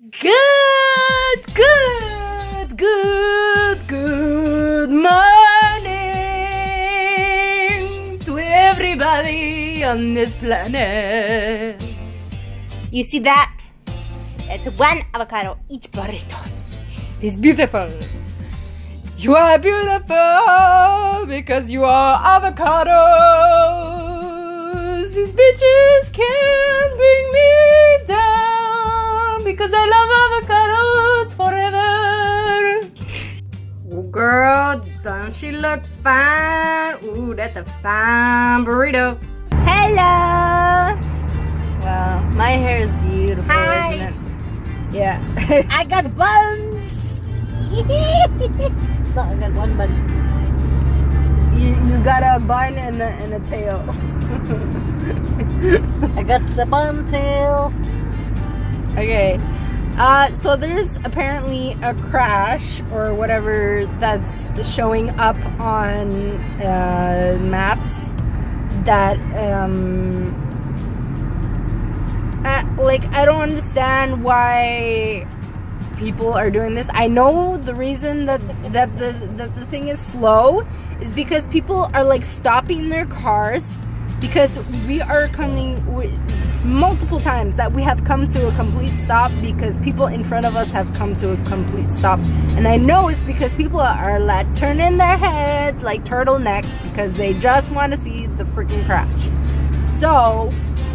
Good, good, good, good morning to everybody on this planet. You see that? It's one avocado each burrito. It's beautiful. You are beautiful because you are avocados. These bitches can't bring me down because I love avocados forever. Oh, girl, don't she look fine? Ooh, that's a fine burrito. Hello. Well, my hair is beautiful, Hi. isn't it? Yeah. I got buns. no, I got one bun. you, you got a bun and a, and a tail. I got the bun tail. Okay. Uh, so there's apparently a crash or whatever that's showing up on uh, maps that um, uh, like I don't understand why people are doing this. I know the reason that that the that the thing is slow is because people are like stopping their cars because we are coming multiple times that we have come to a complete stop because people in front of us have come to a complete stop. And i know it's because people are like turning their heads like turtlenecks because they just want to see the freaking crash. So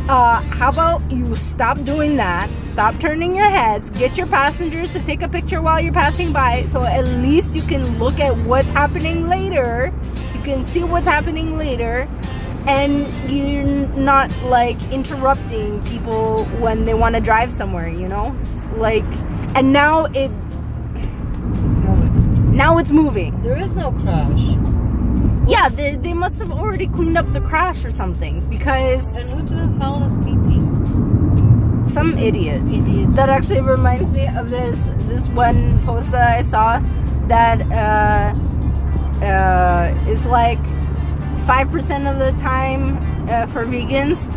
uh, how about you stop doing that stop turning your heads get your passengers to take a picture while you're passing by so at least you can look at what's happening later. You can see what's happening later and you're not like interrupting people when they want to drive somewhere you know like and now it It's moving. now it's moving There is no crash. yeah they, they must have already cleaned up the crash or something because And who the hell is PP? some idiot Idiot. that actually reminds me of this this one post that I saw that uh, uh, is like five percent of the time uh, for vegans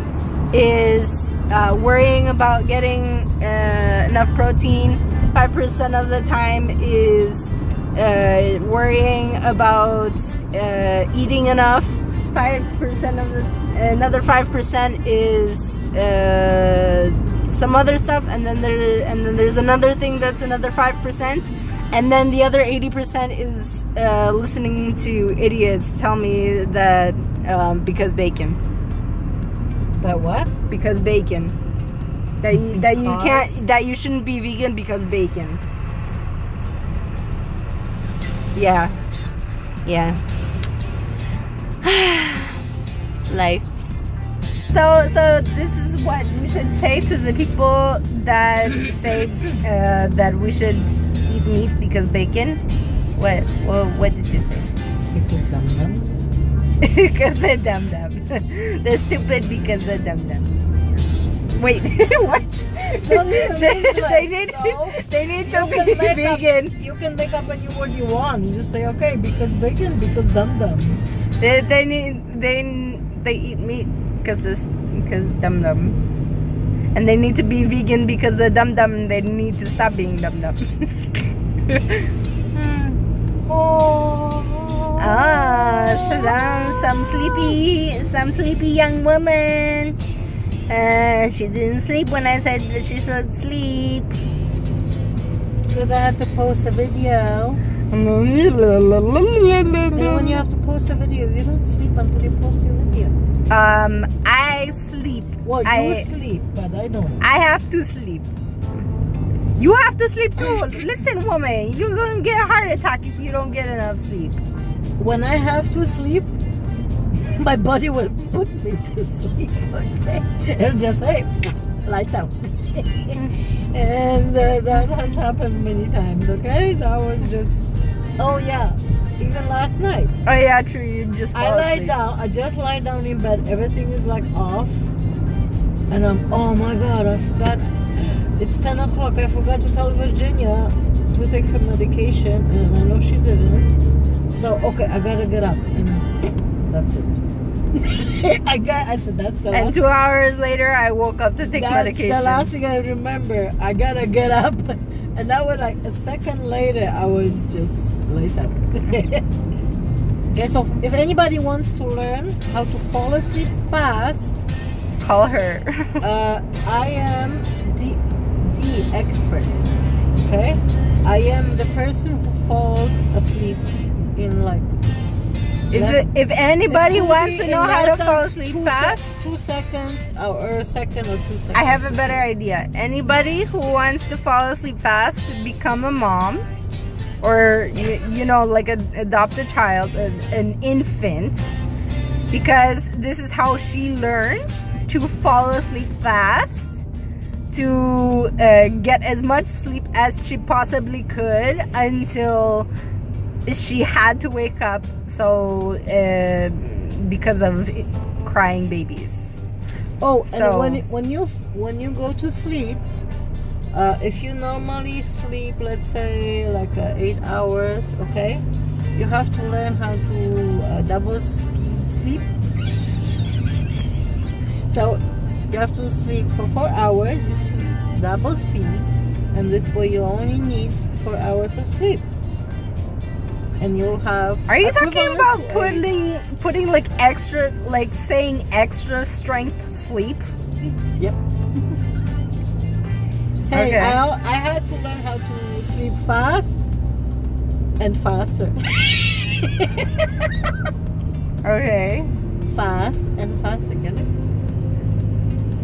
is uh, worrying about getting uh, enough protein. Five percent of the time is uh, worrying about uh, eating enough. Five percent of the another five percent is uh, some other stuff, and then there and then there's another thing that's another five percent, and then the other eighty percent is uh, listening to idiots tell me that um, because bacon, That what? because bacon, that you, that you can't that you shouldn't be vegan because bacon. Yeah, yeah. Life. So, so this is what we should say to the people that say uh, that we should eat meat because bacon. What? Well, what did you say? Because dum dum. Because they're dumb dumb. they're stupid because they're dumb dumb. Wait, what? They, they need so. they need to be make up- vegan. You can make up any word you want. You just say okay because vegan because dum dum. They, they need they they eat meat because this because dum dum, and they need to be vegan because they're dum dum. They need to stop being dum dum. Oh. ah, then some sleepy some sleepy young woman. Uh, she didn't sleep when I said that she should sleep. Because I had to post a video. And when you have to post a video, you don't sleep until you post your video. Um, I sleep. Well, you I sleep, but I don't. I have to sleep. You have to sleep too. Listen, woman, you're gonna get a heart attack if you don't get enough sleep. When I have to sleep, my body will put me to sleep. Okay, it'll just say, lights out. and uh, that has happened many times. Okay, so I was just, oh yeah, even last night. Oh yeah, true. You just I lie asleep. down. I just lie down in bed. Everything is like off, and I'm. Oh my god! I forgot. It's ten o'clock. I forgot to tell Virginia to take her medication, and I know she didn't. So okay, I gotta get up, and that's it. I got. I said that's the And last. two hours later, I woke up to take That's medication. the last thing I remember. I gotta get up, and that was like a second later. I was just lace up. okay, so if anybody wants to learn how to fall asleep fast, Call her. uh, I am I am the person who falls asleep in like. if, less- if anybody wants to know how to fall asleep two fast, sec- two seconds or, or a second or two seconds. I have a better idea. Anybody who wants to fall asleep fast, become a mom, or you, you know, like a, adopt a child, an, an infant, because this is how she learned to fall asleep fast, to uh, get as much sleep as she possibly could until she had to wake up. So uh, because of crying babies. Oh, and So- when when you when you go to sleep, uh, if you normally sleep, let's say like uh, eight hours, okay, you have to learn how to uh, double speed sleep. So you have to sleep for four hours. You sleep double speed, and this way you only need four hours of sleep. And you'll have. Are you talking about putting putting like extra like saying extra strength sleep? Yep. Hey, Okay. I, I had to learn how to sleep fast and faster. Okay. fast and faster, get it?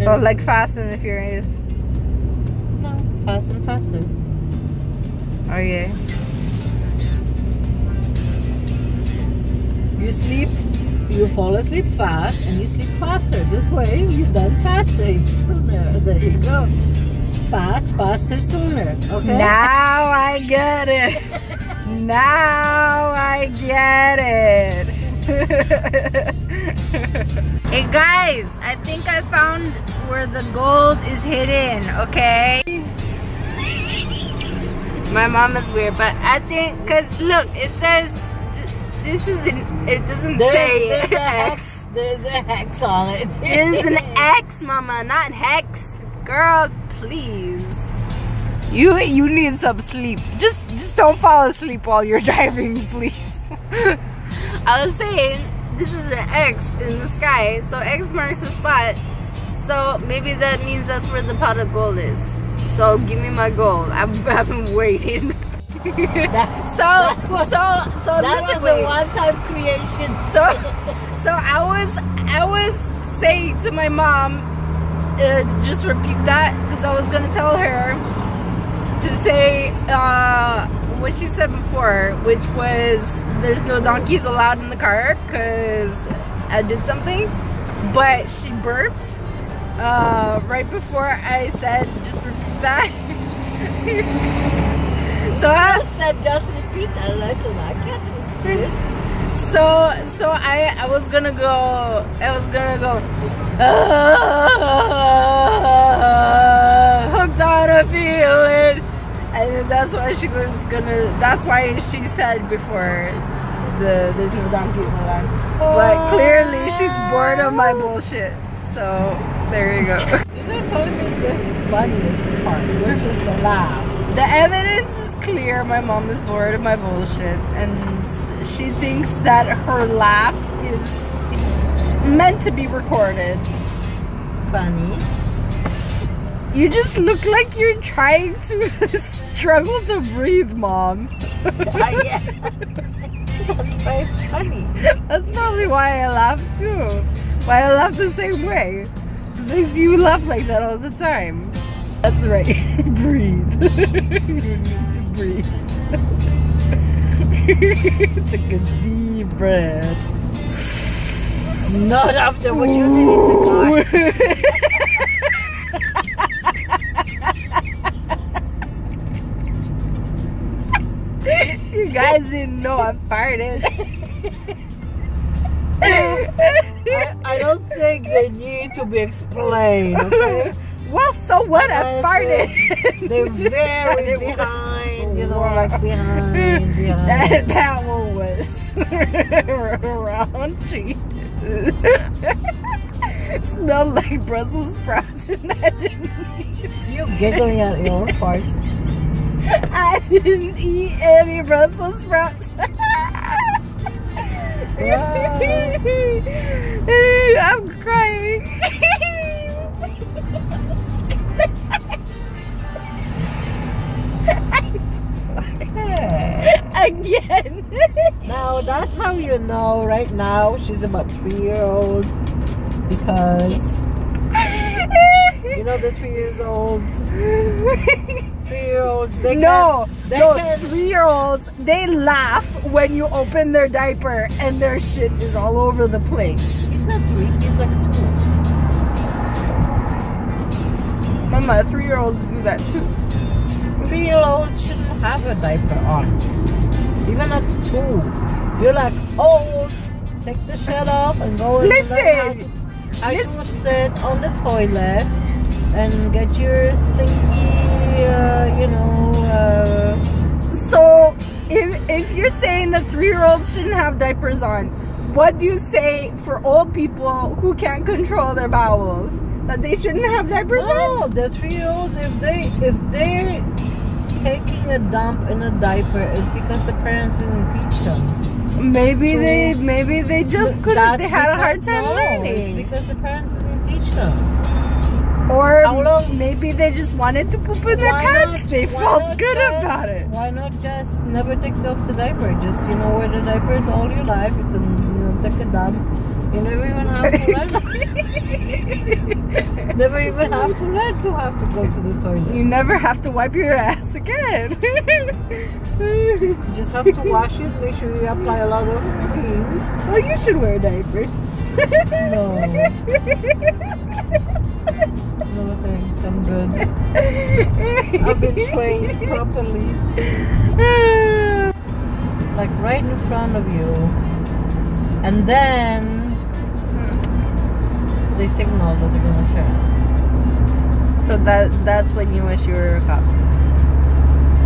So And- like Fast and the Furious. no, fast and faster. Okay. You sleep, you fall asleep fast and you sleep faster. This way you done faster sooner. There you go. Fast, faster, sooner. Okay? Now I get it. now I get it. hey guys, I think I found where the gold is hidden, okay? My mom is weird, but I think, cause look, it says, this is an, it doesn't There's, say there's a X. hex. There's a hex on it. It is an X, mama, not hex. Girl, please. You you need some sleep. Just just don't fall asleep while you're driving, please. I was saying this is an X in the sky, so X marks a spot. So maybe that means that's where the pot of gold is. So give me my gold. I've, I've been waiting. That- So that was- so so that listen was a one-time creation. So, so I was, I was saying to my mom, uh, just repeat that because I was gonna tell her to say uh, what she said before, which was there's no donkeys allowed in the car because I did something, but she burped uh, right before I said just repeat that. so I, said just repeat that. And I said I can't repeat it. So so I I was gonna go I was gonna go "Ah, hooked on a feeling and that's why she was gonna that's why she said before the there's no donkey in the line. But clearly she's bored of my bullshit. So there you go. You know, probably the funniest part, which is the laugh. The evidence is clear. My mom is bored of my bullshit, and she thinks that her laugh is meant to be recorded. Funny. You just look like you're trying to struggle to breathe, mom. That's why it's funny. That's probably why I laugh too. Why I laugh the same way. Because you laugh like that all the time. That's right. breathe. you need to breathe. Take a deep breath. Not after what you did in the car. Guys didn't know I farted. I, I don't think they need to be explained, okay? well, so what? I farted. They're very It behind, you know, like behind, that, behind. that one was raunchy. Smelled like Brussels sprouts. And I didn't, You giggling at your own farts. I didn't eat any Brussels sprouts. I'm crying. Again. Now that's how you know right now she's about three year old because you know the three years olds three year olds they no, can't, they no, can't three-year-olds they laugh when you open their diaper and their shit is all over the place. he's not three he's like two. Mama, three-year-olds do that too. three year olds shouldn't have a diaper on. Even at two. You're like old take the shit off and go and Listen, how to sit on the toilet and get your stinky uh, you know uh, So if if you're saying that three-year-olds shouldn't have diapers on, what do you say for old people who can't control their bowels? That they shouldn't have diapers No, on? the three year olds if they if they're taking a dump in a diaper is because the parents didn't teach them. Maybe So- they maybe they just couldn't. They had a hard time no, It's learning, because the parents didn't teach them. Or maybe they just wanted to poop in their Why pants. not- they felt good just- about it. Why not just never take off the diaper? Just you know wear the diapers all your life. You can you know, take a dump. You never even have to learn. never even have to learn to have to go to the toilet. You never have to wipe your ass again. You just have to wash it. Make sure you apply a lot of cream. well, you should wear diapers. No I've been trained properly. Like right in front of you. And then they signal that they're gonna turn. so that that's when you wish you were a cop.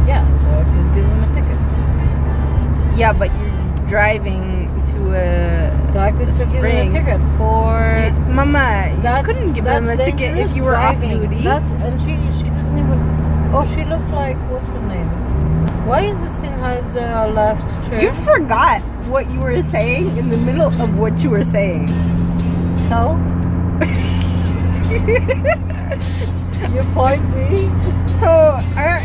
Yeah, so I could give them a ticket. Yeah, but you're driving to a. So I could still give them a ticket for Mama, you couldn't give them a ticket if you were off duty. That's and she she. Oh, she looked like what's her name? Why is this thing has a left turn? You forgot what you were saying in the middle of what you were saying. so you point me. So, uh,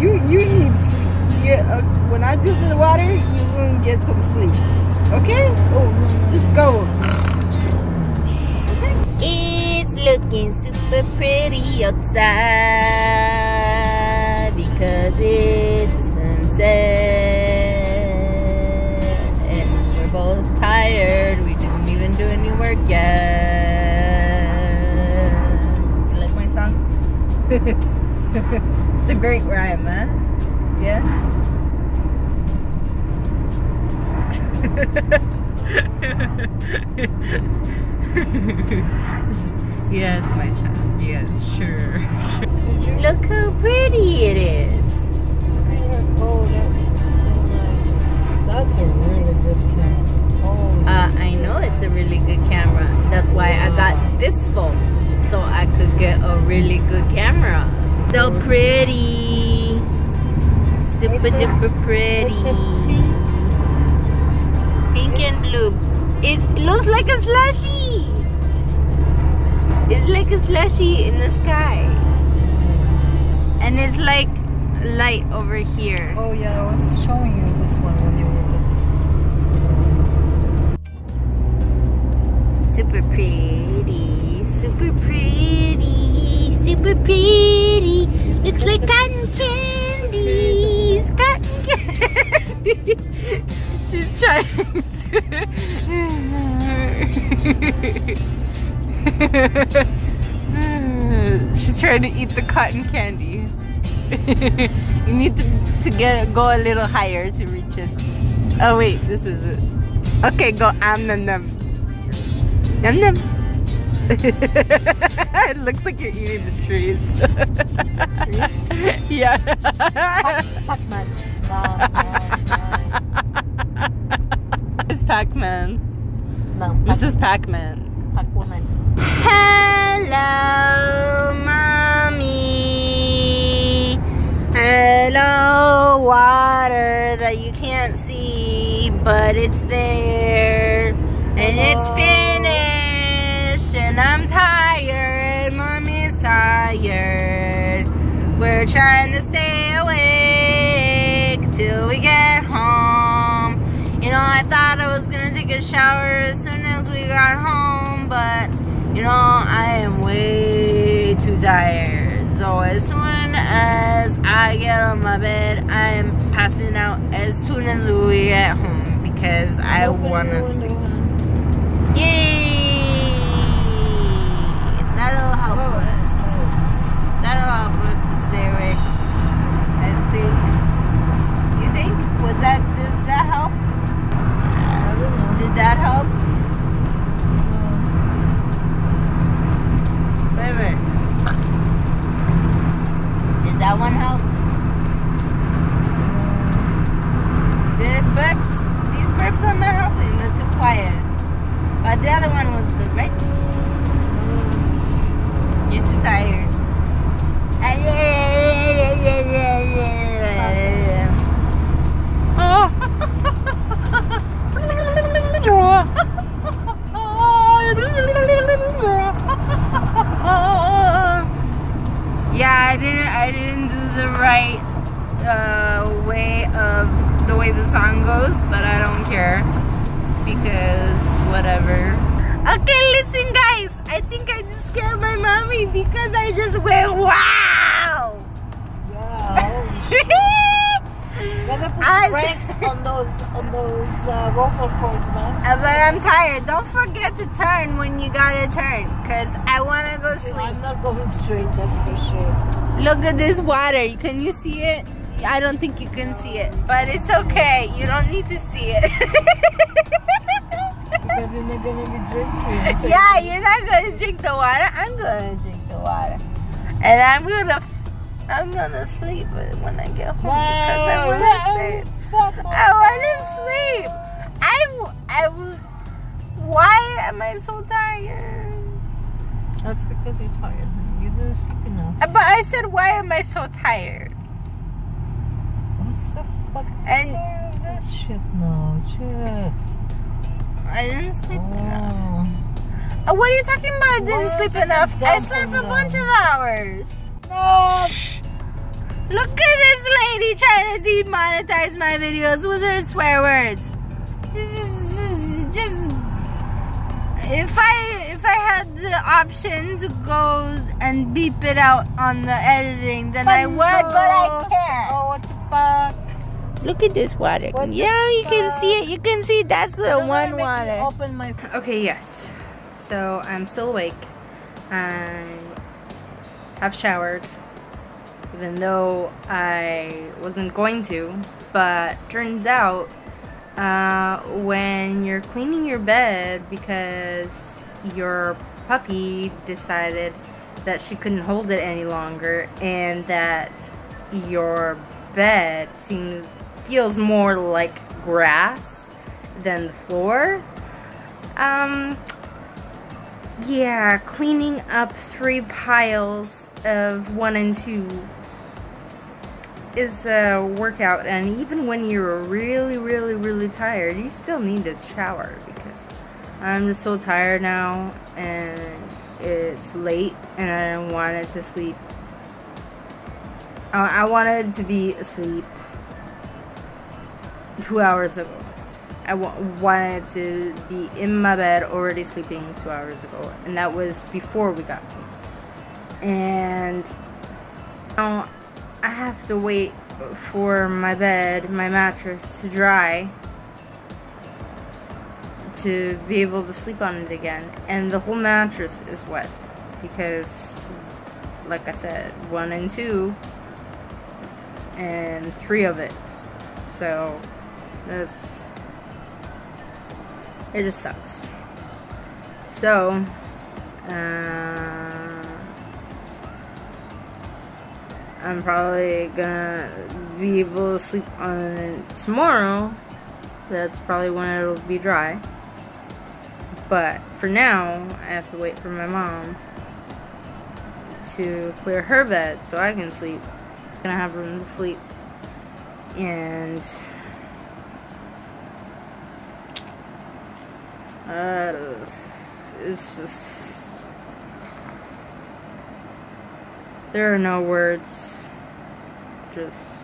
you you need sleep. You, uh, when I do the water, you gonna get some sleep. Okay? Oh no, no. Let's go. It's looking super pretty outside because it's a sunset and we're both tired. We didn't even do any work yet. You like my song? it's a great rhyme, huh? Yeah? yes, my child. Yes, sure. Look how pretty it is. Oh, that's so nice. That's a really good camera. Oh, Uh, I know it's a really good camera. That's why I got this phone. So I could get a really good camera. So pretty. Super It's a- duper pretty. pink. Pink and blue. It looks like a slushy. It's like a slushy in the sky. And it's like light over here. oh yeah, I was showing you this one when you were listening. Super pretty, super pretty, super pretty. Looks like cotton candies, cotton candy. She's trying to. She's trying to eat the cotton candy. you need to, to get go a little higher to reach it. Oh wait, this is it. Okay, go am num num. Num num. it looks like you're eating the trees. yeah. Pac-Man. It's Pac-Man. ng Mrs. Pac-Man. Pakunan. Hello, but it's there. And it's finished, and I'm tired. Mommy's tired. We're trying to stay awake till we get home. You know, I thought I was gonna take a shower as soon as we got home, but you know, I am way too tired. So as soon as I get on my bed, I am passing out as soon as we get home because I wanna sleep. I didn't. I didn't do the right uh, way of the way the song goes, but I don't care because whatever. Okay, listen, guys. I think I just scared my mommy because I just went wow. Yeah. Gotta put I- brakes on those on those uh, vocal cords, man. Uh, But I'm tired. Don't forget to turn when you gotta turn, cause I wanna go sleep. I'm not going straight, that's for sure. Look at this water. Can you see it? I don't think you can see it, but it's okay. You don't need to see it. Because you're not gonna be drinking. So yeah, you're not gonna drink the water. I'm gonna drink the water, and I'm gonna, I'm gonna sleep when I get home because I wanna sleep. I wanna sleep. I, I, why am I so tired? That's because you're tired. Honey. You didn't sleep enough. But I said, why am I so tired? What's the fucking And- story of this shit now? Shit. I didn't sleep enough. Oh. Uh, What are you talking about? I didn't are sleep enough. I slept a bunch of hours. No. Look at this lady trying to demonetize my videos with her swear words. This is just if I if I had the option to go and beep it out on the editing, then I would, but I can't. Oh, what the fuck? Look at this water. What yeah, you can see it. You can see that's the one water. Open my. Okay, yes. So I'm still awake. I have showered, even though I wasn't going to. But turns out, uh, when you're cleaning your bed because your puppy decided that she couldn't hold it any longer and that your bed seems feels more like grass than the floor um, yeah, cleaning up three piles of one and two is a workout, and even when you're really, really, really tired, you still need a shower because I'm just so tired now, and it's late, and I wanted to sleep. I I wanted to be asleep two hours ago. I wanted to be in my bed already sleeping two hours ago, and that was before we got home. And now I have to wait for my bed, my mattress to dry to be able to sleep on it again. And the whole mattress is wet because, like I said, one and two, and three of it. So that's it just sucks. So, uh, I'm probably gonna be able to sleep on it tomorrow. That's probably when it'll be dry. But for now, I have to wait for my mom to clear her bed so I can sleep. I'm gonna have room to sleep. And uh, it's just there are no words. Just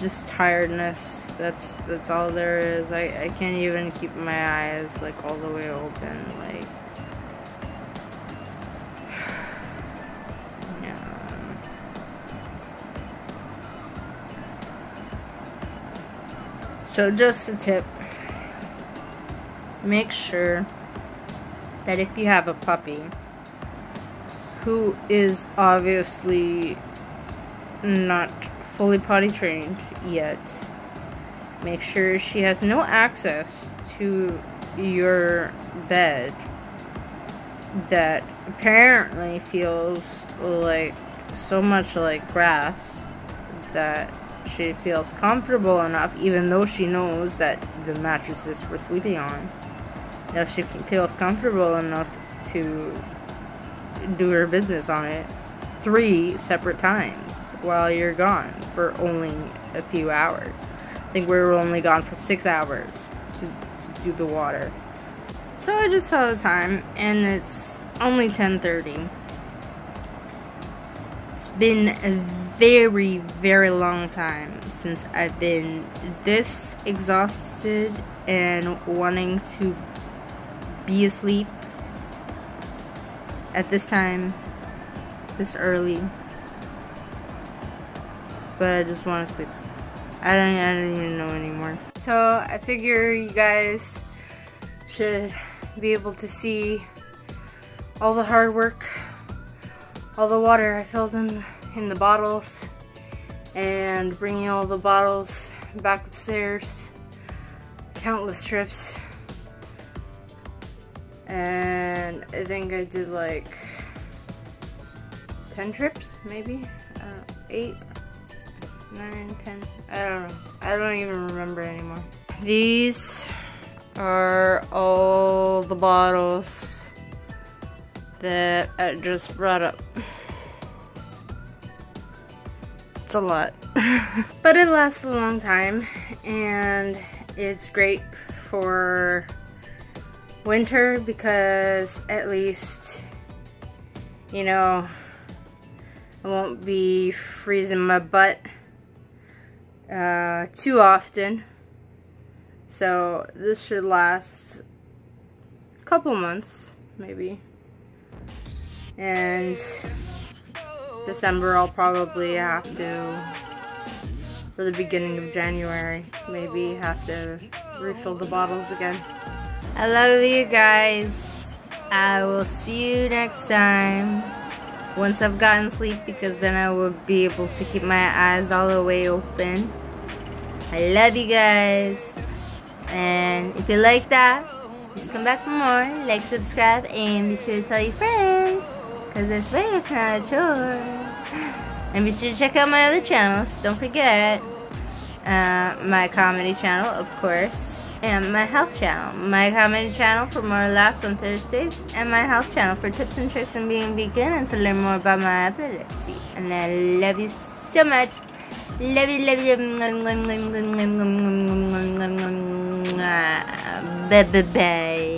just tiredness. That's that's all there is. I, I can't even keep my eyes like all the way open. Like yeah. So just a tip. Make sure that if you have a puppy who is obviously not fully potty trained yet, make sure she has no access to your bed that apparently feels like so much like grass that she feels comfortable enough even though she knows that the mattress is for sleeping on if she feels comfortable enough to do her business on it three separate times while you're gone for only a few hours. I think we were only gone for six hours to, to do the water. So I just saw the time and it's only 10.30. It's been a very, very long time since I've been this exhausted and wanting to be asleep at this time, this early. But I just want to sleep. I don't, I don't even know anymore. So I figure you guys should be able to see all the hard work, all the water I filled in, in the bottles, and bringing all the bottles back upstairs, countless trips. And I think I did like 10 trips, maybe? Uh, 8, 9, 10, I don't know. I don't even remember anymore. These are all the bottles that I just brought up. It's a lot. but it lasts a long time and it's great for winter because at least, you know, I won't be freezing my butt uh, too often. So this should last a couple months, maybe. And December I'll probably have to, for the beginning of January, maybe have to refill the bottles again. I love you guys. I will see you next time. Once I've gotten sleep because then I will be able to keep my eyes all the way open. I love you guys. And if you like that, just come back for more. Like, subscribe, and be sure to tell your friends. Because this way it's not a chore. And be sure to check out my other channels. Don't forget. Uh, my comedy channel, of course and my health channel. My comedy channel for more laughs on Thursdays, and my health channel for tips and tricks on being vegan and to learn more about my epilepsy. And I love you so much. Love you, love you. Bye bye bye.